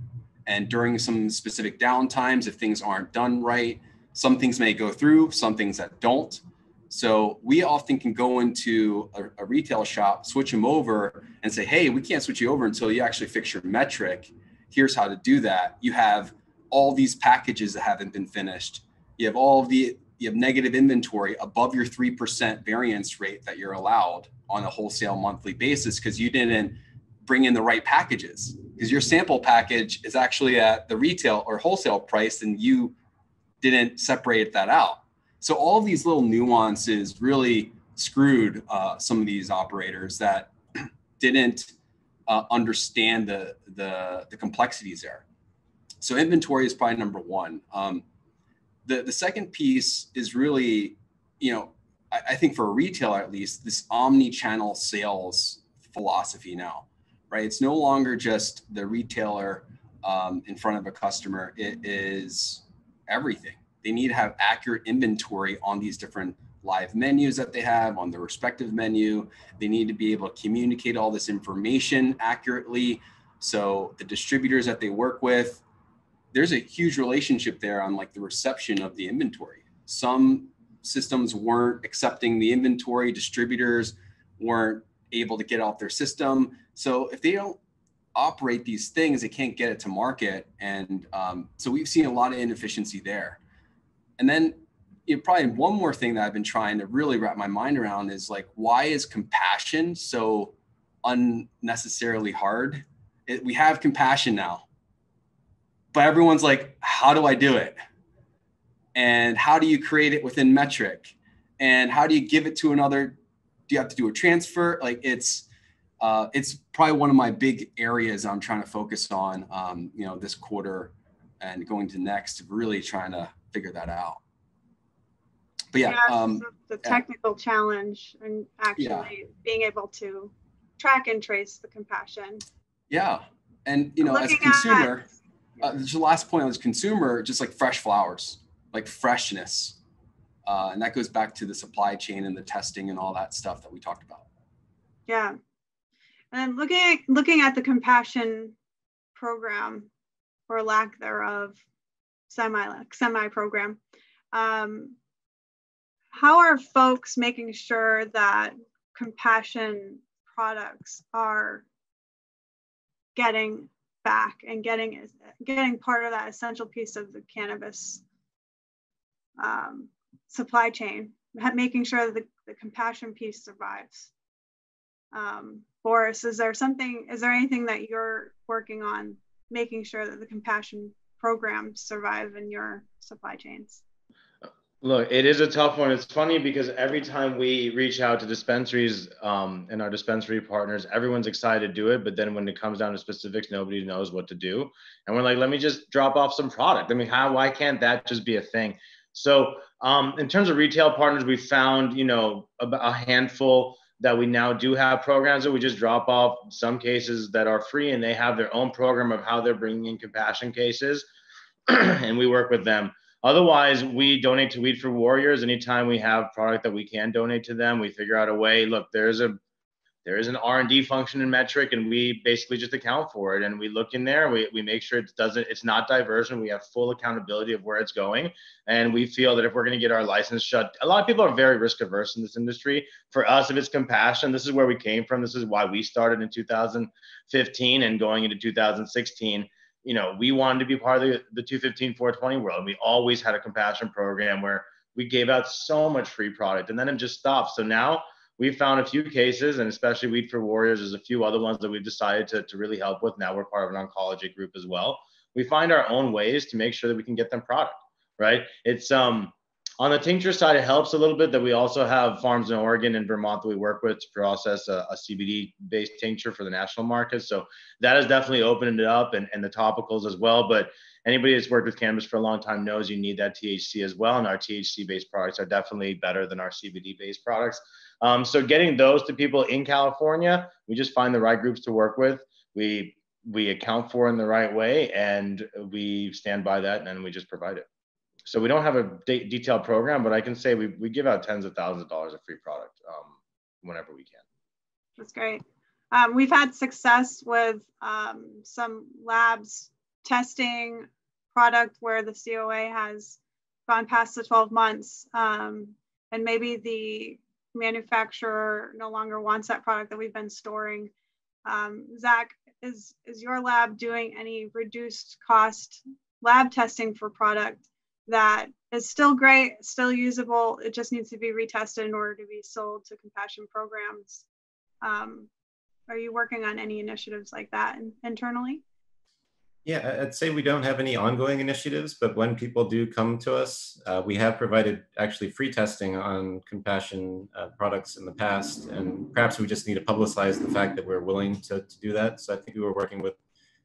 And during some specific downtimes, if things aren't done right, some things may go through, some things that don't. So we often can go into a, a, retail shop, switch them over, and say, "Hey, we can't switch you over until you actually fix your Metrc. Here's how to do that." You have all these packages that haven't been finished. You have all the you have negative inventory above your three percent variance rate that you're allowed on a wholesale monthly basis because you didn't bring in the right packages because your sample package is actually at the retail or wholesale price and you didn't separate that out so all of these little nuances really screwed uh, some of these operators that didn't uh, understand the, the, the complexities there. So inventory is probably number one. Um, the the second piece is really, you know, I, I think for a retailer at least, this omni-channel sales philosophy now, right? It's no longer just the retailer um, in front of a customer. It is everything they need to have accurate inventory on these different live menus that they have on their respective menu. They need to be able to communicate all this information accurately. So the distributors that they work with, there's a huge relationship there on like the reception of the inventory. Some systems weren't accepting the inventory, distributors weren't able to get off their system. So if they don't operate these things, they can't get it to market. And um, so we've seen a lot of inefficiency there. And then you probably one more thing that I've been trying to really wrap my mind around is like, why is compassion so unnecessarily hard? It, we have compassion now, but everyone's like, how do I do it? And how do you create it within Metrc? And how do you give it to another? Do you have to do a transfer? Like it's, uh, it's probably one of my big areas I'm trying to focus on, um, you know, this quarter and going to next, really trying to figure that out. But yeah, yeah um, the technical yeah. challenge and actually yeah. being able to track and trace the compassion. Yeah, and you know, as a consumer, at, uh, the last point on this consumer, just like fresh flowers, like freshness, uh, and that goes back to the supply chain and the testing and all that stuff that we talked about. Yeah, and looking at, looking at the compassion program or lack thereof semi semi program. Um, how are folks making sure that compassion products are getting back and getting getting part of that essential piece of the cannabis um, supply chain, making sure that the, the compassion piece survives. Um, Boris, is there something, is there anything that you're working on making sure that the compassion programs survive in your supply chains? Look, it is a tough one. It's funny because every time we reach out to dispensaries um, and our dispensary partners, everyone's excited to do it. But then when it comes down to specifics, nobody knows what to do. And we're like, let me just drop off some product. I mean, how? Why can't that just be a thing? So, um, in terms of retail partners, we found you know a, a handful that we now do have programs that we just drop off some cases that are free and they have their own program of how they're bringing in compassion cases and we work with them. Otherwise we donate to weed for warriors. Anytime we have product that we can donate to them we figure out a way look there's a there is an r&d function in Metrc and we basically just account for it and we look in there we, we make sure it doesn't it's not diversion we have full accountability of where it's going. And we feel that if we're going to get our license shut a lot of people are very risk averse in this industry. For us if it's compassion this is where we came from. This is why we started in 2015 and going into 2016 you know we wanted to be part of the, the 215 420 world. We always had a compassion program where we gave out so much free product and then it just stopped. So now we've found a few cases, and especially Weed for Warriors, there's a few other ones that we've decided to, to really help with. Now we're part of an oncology group as well. We find our own ways to make sure that we can get them product, right? It's um on the tincture side, it helps a little bit that we also have farms in Oregon and Vermont that we work with to process a, a CBD based tincture for the national market. So that has definitely opened it up and, and the topicals as well. But anybody that's worked with cannabis for a long time knows you need that THC as well. And our THC based products are definitely better than our CBD based products. Um, so getting those to people in California, we just find the right groups to work with. We we account for in the right way, and we stand by that, and then we just provide it. So we don't have a de- detailed program, but I can say we, we give out tens of thousands of dollars of free product um, whenever we can. That's great. Um, we've had success with um, some labs testing product where the COA has gone past the 12 months. Um, and maybe the manufacturer no longer wants that product that we've been storing. Um, Zach, is, is your lab doing any reduced cost lab testing for product that is still great, still usable. It just needs to be retested in order to be sold to compassion programs. Um, are you working on any initiatives like that in, internally? Yeah, I'd say we don't have any ongoing initiatives, but when people do come to us, uh, we have provided actually free testing on compassion uh, products in the past, and perhaps we just need to publicize the fact that we're willing to, to do that. So I think we were working with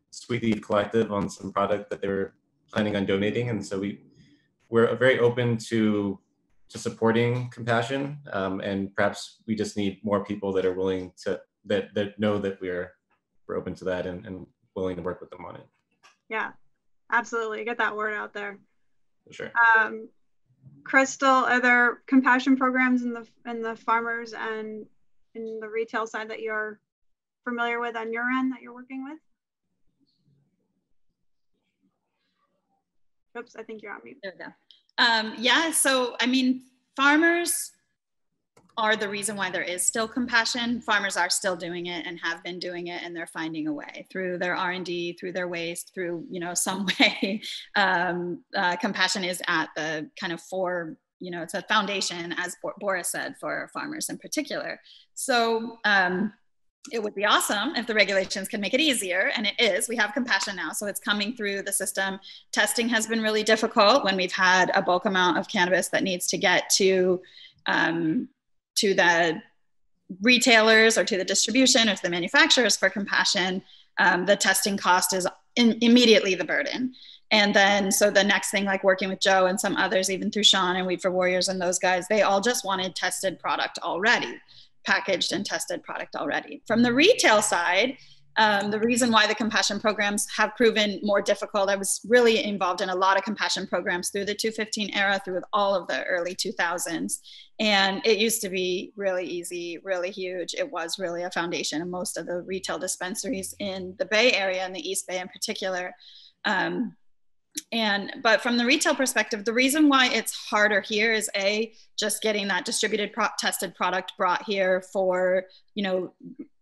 Sweet Collective on some product that they were planning on donating, and so we we're very open to to supporting compassion, um, and perhaps we just need more people that are willing to that that know that we're we're open to that and, and willing to work with them on it. Yeah, absolutely. Get that word out there. For sure. Um, Chrystal, are there compassion programs in the in the farmers and in the retail side that you're familiar with on your end that you're working with? Oops, I think you're on mute. There we go. Um, yeah, so I mean, farmers are the reason why there is still compassion. Farmers are still doing it and have been doing it, and they're finding a way through their R and D, through their waste, through you know some way. Um, uh, compassion is at the kind of for you know it's a foundation, as Boris said, for farmers in particular. So. Um, it would be awesome if the regulations can make it easier and it is we have compassion now so it's coming through the system testing has been really difficult when we've had a bulk amount of cannabis that needs to get to um, to the retailers or to the distribution or to the manufacturers for compassion, um, the testing cost is in, immediately the burden. And then, so the next thing, like working with Joe and some others, even through Sean and Weed for Warriors and those guys, they all just wanted tested product already, packaged and tested product already. From the retail side, um, the reason why the compassion programs have proven more difficult. I was really involved in a lot of compassion programs through the 215 era, through all of the early 2000s. And it used to be really easy, really huge. It was really a foundation of most of the retail dispensaries in the Bay Area and the East Bay in particular. Um, and but from the retail perspective the reason why it's harder here is a just getting that distributed pro- tested product brought here for you know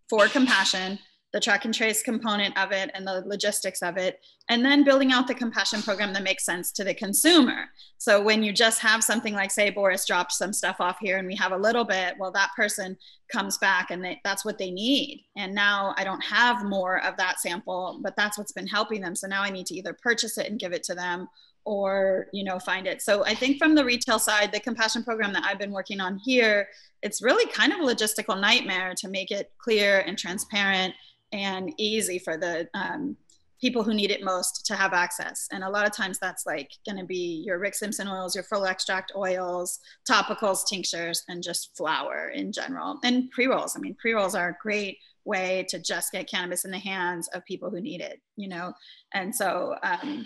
for compassion the track and trace component of it and the logistics of it, and then building out the compassion program that makes sense to the consumer. So when you just have something like, say, Boris dropped some stuff off here and we have a little bit, well, that person comes back and they, that's what they need. And now I don't have more of that sample, but that's what's been helping them. So now I need to either purchase it and give it to them or you know find it so i think from the retail side the compassion program that i've been working on here it's really kind of a logistical nightmare to make it clear and transparent and easy for the um, people who need it most to have access. And a lot of times that's like going to be your Rick Simpson oils, your full extract oils, topicals, tinctures, and just flour in general. And pre rolls. I mean, pre rolls are a great way to just get cannabis in the hands of people who need it, you know? And so um,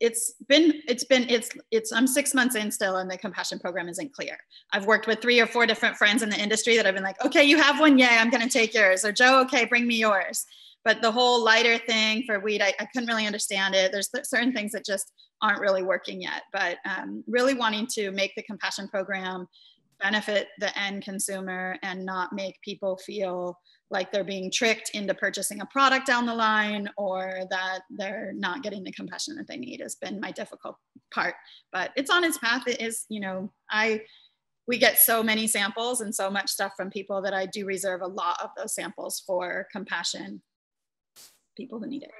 it's been it's been it's it's i'm six months in still and the compassion program isn't clear. I've worked with three or four different friends in the industry that have been like okay you have one? Yay i'm going to take yours. Or joe okay bring me yours. But the whole lighter thing for weed i, I couldn't really understand it. There's certain things that just aren't really working yet. But um, really wanting to make the compassion program benefit the end consumer and not make people feel like they're being tricked into purchasing a product down the line or that they're not getting the compassion that they need has been my difficult part. But it's on its path. It is you know i we get so many samples and so much stuff from people that i do reserve a lot of those samples for compassion people who need it.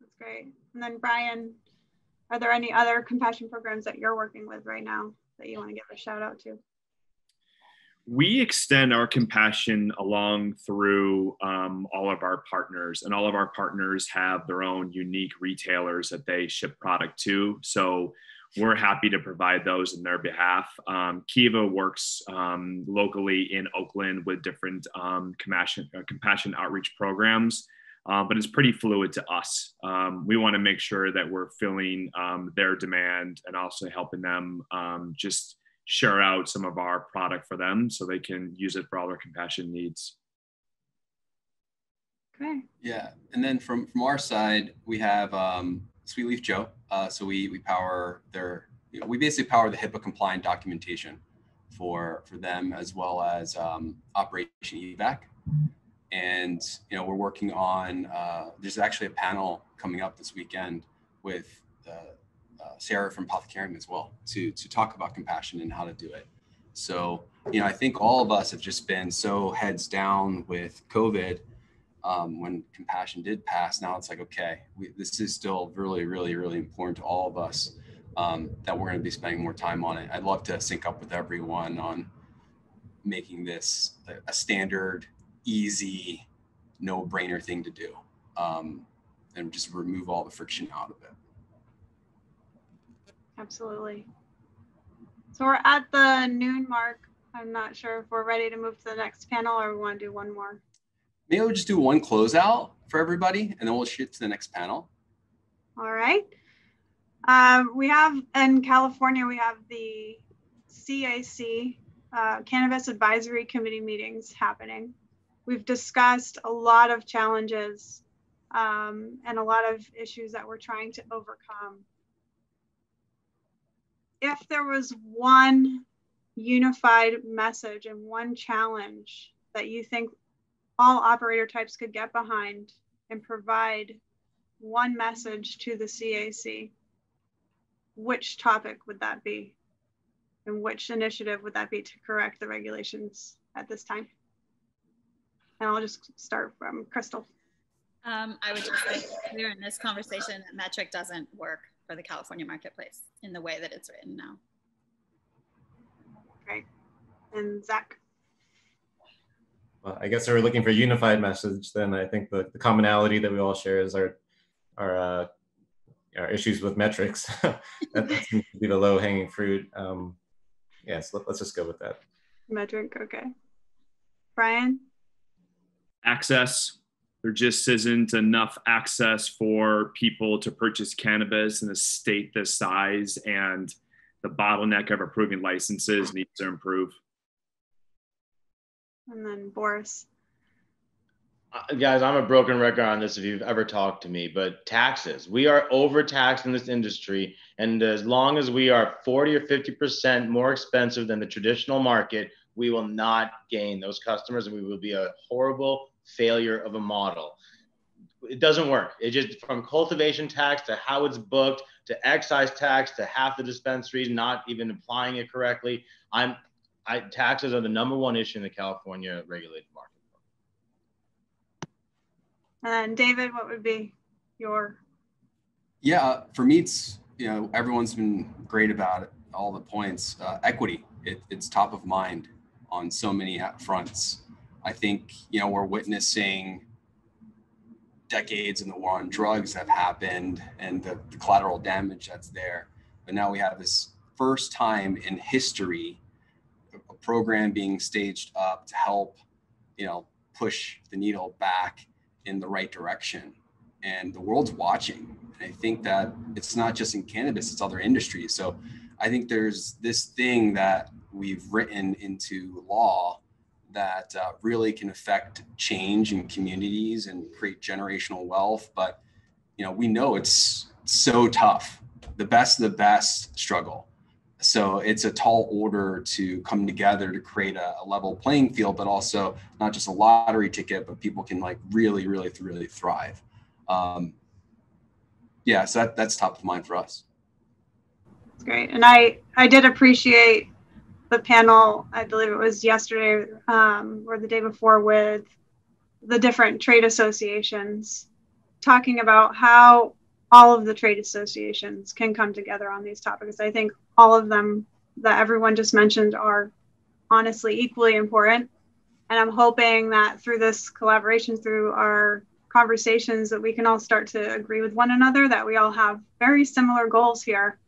That's great. And then brian are there any other compassion programs that you're working with right now that you want to give a shout out to we extend our compassion along through um, all of our partners, and all of our partners have their own unique retailers that they ship product to. So we're happy to provide those in their behalf. Um, Kiva works um, locally in Oakland with different um, compassion, uh, compassion outreach programs. Uh, but it's pretty fluid to us. Um, we want to make sure that we're filling um, their demand and also helping them um, just share out some of our product for them so they can use it for all their compassion needs. Okay. Yeah, and then from from our side, we have um, Sweet Leaf Joe. Uh, so we we power their, you know, we basically power the HIPAA compliant documentation for for them as well as um, Operation EVAC. And you know we're working on. Uh, there's actually a panel coming up this weekend with uh, uh, Sarah from Apothecarium as well to to talk about compassion and how to do it. So you know I think all of us have just been so heads down with COVID. Um, when compassion did pass, now it's like okay, we, this is still really, really, really important to all of us um, that we're going to be spending more time on it. I'd love to sync up with everyone on making this a standard, easy, no brainer thing to do um, and just remove all the friction out of it. Absolutely. So we're at the noon mark. I'm not sure if we're ready to move to the next panel or we want to do one more. Maybe we'll just do one closeout for everybody and then we'll shift to the next panel. All right. Um, we have in California, we have the CAC, uh, Cannabis Advisory Committee meetings happening. We've discussed a lot of challenges um, and a lot of issues that we're trying to overcome. If there was one unified message and one challenge that you think all operator types could get behind and provide one message to the CAC, which topic would that be? And which initiative would that be to correct the regulations at this time? And I'll just start from Chrystal. Um, I would just say clear in this conversation that Metrc doesn't work for the California marketplace in the way that it's written now. Okay. And Zach? Well, I guess if we're looking for a unified message, then I think the, the commonality that we all share is our, our uh, our issues with metrics. that, that seems to be the low hanging fruit. Um, yes, let, us just go with that. Metrc, okay. Brian? Access. There just isn't enough access for people to purchase cannabis in a state this size, and the bottleneck of approving licenses needs to improve. And then Boris uh, guys, I'm a broken record on this if you've ever talked to me, but taxes. We are overtaxed in this industry. And as long as we are 40 or 50% more expensive than the traditional market, we will not gain those customers and we will be a horrible failure of a model. It doesn't work. It just from cultivation tax to how it's booked to excise tax to half the dispensaries not even applying it correctly. I'm I, taxes are the number one issue in the California regulated market. And David, what would be your? Yeah, for me, it's you know everyone's been great about it, all the points. Uh, equity, it, it's top of mind on so many fronts. I think you know we're witnessing decades in the war on drugs have happened and the, the collateral damage that's there. But now we have this first time in history a program being staged up to help you know push the needle back in the right direction. And the world's watching. And i think that it's not just in cannabis it's other industries. So i think there's this thing that we've written into law that uh, really can affect change in communities and create generational wealth but you know we know it's so tough. The best of the best struggle. So it's a tall order to come together to create a, a, level playing field but also not just a lottery ticket but people can like really really really thrive. Um, yeah so that, that's top of mind for us. That's great. And i i did appreciate the panel i believe it was yesterday um, or the day before with the different trade associations talking about how all of the trade associations can come together on these topics. I think all of them that everyone just mentioned are honestly equally important. And I'm hoping that through this collaboration, through our conversations, that we can all start to agree with one another that we all have very similar goals here.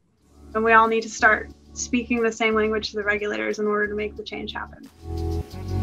And we all need to start speaking the same language to the regulators in order to make the change happen.